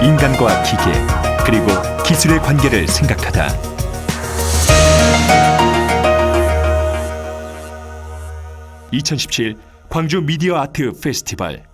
인간과 기계 그리고 기술의 관계를 생각하다. (2017) 광주 미디어 아트 페스티벌